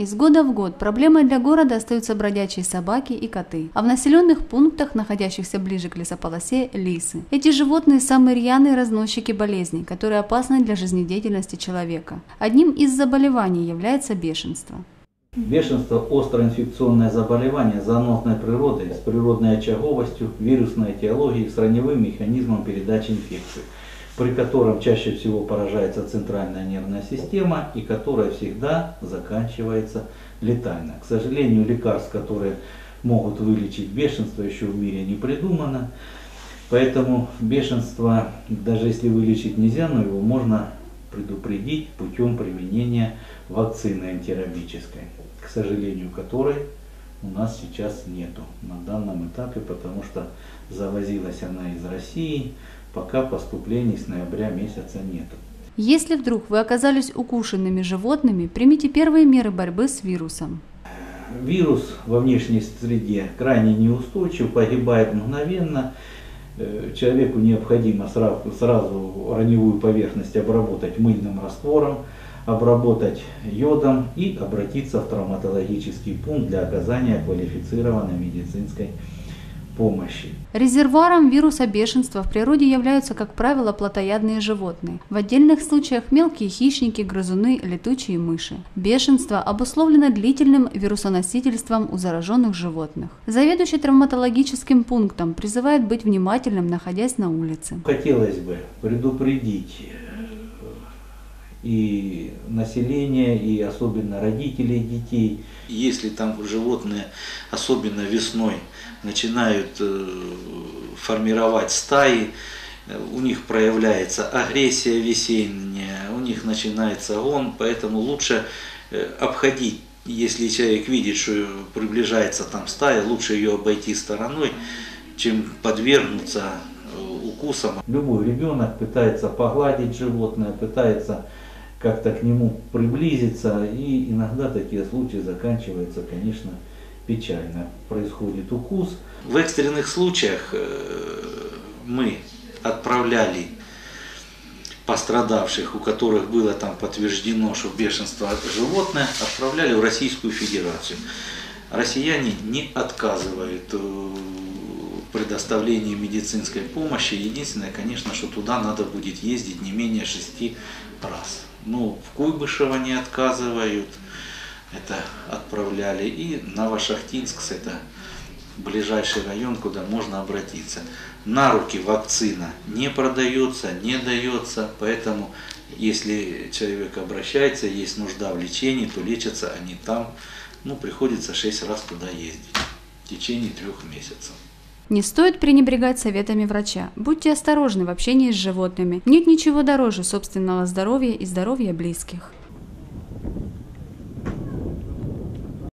Из года в год проблемой для города остаются бродячие собаки и коты, а в населенных пунктах, находящихся ближе к лесополосе, лисы. Эти животные самые рьяные разносчики болезней, которые опасны для жизнедеятельности человека. Одним из заболеваний является бешенство. Бешенство – острое инфекционное заболевание заносной природы с природной очаговостью, вирусной этиологией с раневым механизмом передачи инфекции – при котором чаще всего поражается центральная нервная система и которая всегда заканчивается летально. К сожалению, лекарств, которые могут вылечить бешенство, еще в мире не придумано. Поэтому бешенство, даже если вылечить нельзя, но его можно предупредить путем применения вакцины антирабической, к сожалению, которой у нас сейчас нету на данном этапе, потому что завозилась она из России, пока поступлений с ноября месяца нету. Если вдруг вы оказались укушенными животными, примите первые меры борьбы с вирусом. Вирус во внешней среде крайне неустойчив, погибает мгновенно. Э, человеку необходимо сразу, сразу раневую поверхность обработать мыльным раствором, обработать йодом и обратиться в травматологический пункт для оказания квалифицированной медицинской помощи. Резервуаром вируса бешенства в природе являются, как правило, плотоядные животные. В отдельных случаях мелкие хищники, грызуны, летучие мыши. Бешенство обусловлено длительным вирусоносительством у зараженных животных. Заведующий травматологическим пунктом призывает быть внимательным, находясь на улице. Хотелось бы предупредить э, и население, и особенно родителей детей. Если там животные, особенно весной, начинают э, формировать стаи, у них проявляется агрессия весенняя, у них начинается он, поэтому лучше э, обходить, если человек видит, что приближается там стая, лучше ее обойти стороной, чем подвергнуться э, укусам. Любой ребенок пытается погладить животное, пытается как-то к нему приблизиться, и иногда такие случаи заканчиваются, конечно, печально. Происходит укус. В экстренных случаях э, мы отправляли пострадавших, у которых было там подтверждено, что бешенство животное, отправляли в Российскую Федерацию. Россияне не отказывают в предоставлении медицинской помощи. Единственное, конечно, что туда надо будет ездить не менее шести раз. Ну, в Куйбышево не отказывают, это отправляли, и Новошахтинск, это ближайший район, куда можно обратиться. На руки вакцина не продается, не дается, поэтому если человек обращается, есть нужда в лечении, то лечатся они там, ну, приходится 6 раз туда ездить в течение трех месяцев. Не стоит пренебрегать советами врача. Будьте осторожны в общении с животными. Нет ничего дороже собственного здоровья и здоровья близких.